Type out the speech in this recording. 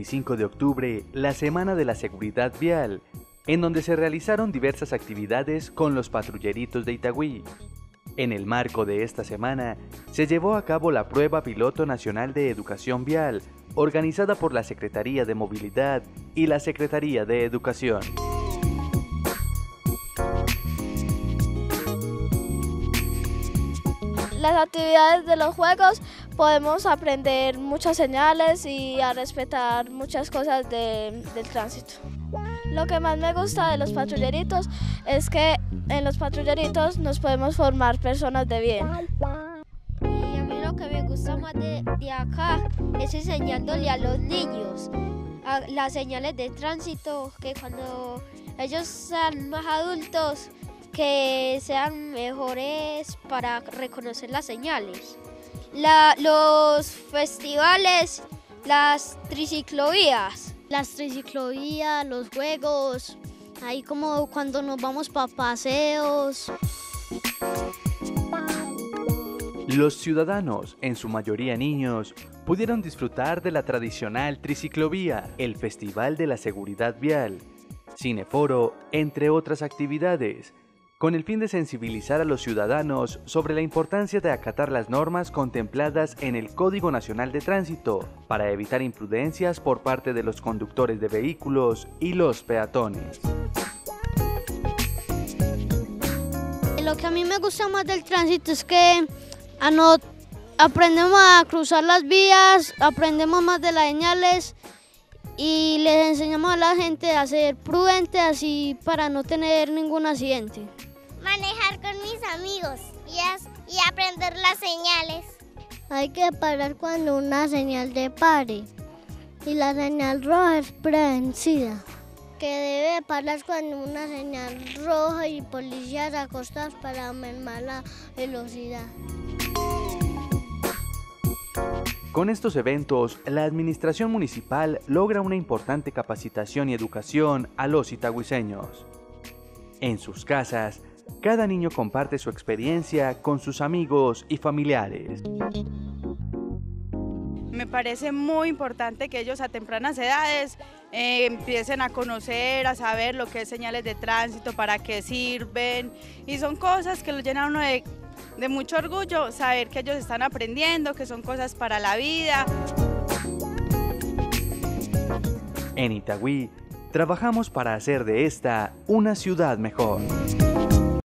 25 de octubre, la Semana de la Seguridad Vial, en donde se realizaron diversas actividades con los patrulleritos de Itagüí. En el marco de esta semana, se llevó a cabo la prueba piloto nacional de educación vial, organizada por la Secretaría de Movilidad y la Secretaría de Educación. las actividades de los juegos podemos aprender muchas señales y a respetar muchas cosas del tránsito. Lo que más me gusta de los patrulleritos es que en los patrulleritos nos podemos formar personas de bien. Y a mí lo que me gusta más de, de acá es enseñándole a los niños las señales de tránsito, que cuando ellos sean más adultos que sean mejores para reconocer las señales. Los festivales, las triciclovías. Las triciclovías, los juegos, ahí como cuando nos vamos para paseos. Los ciudadanos, en su mayoría niños, pudieron disfrutar de la tradicional triciclovía, el Festival de la Seguridad Vial, cineforo, entre otras actividades, con el fin de sensibilizar a los ciudadanos sobre la importancia de acatar las normas contempladas en el Código Nacional de Tránsito para evitar imprudencias por parte de los conductores de vehículos y los peatones. Lo que a mí me gusta más del tránsito es que aprendemos a cruzar las vías, aprendemos más de las señales y les enseñamos a la gente a ser prudentes así para no tener ningún accidente manejar con mis amigos y, y aprender las señales. Hay que parar cuando una señal de pare y la señal roja es prevencida. Que debe parar cuando una señal roja y policías acostados para mermar la velocidad. Con estos eventos, la administración municipal logra una importante capacitación y educación a los itagüiseños. En sus casas, cada niño comparte su experiencia con sus amigos y familiares. Me parece muy importante que ellos a tempranas edades eh, empiecen a conocer, a saber lo que es señales de tránsito, para qué sirven y son cosas que lo llenan a uno de, de mucho orgullo, saber que ellos están aprendiendo, que son cosas para la vida. En Itagüí, trabajamos para hacer de esta una ciudad mejor.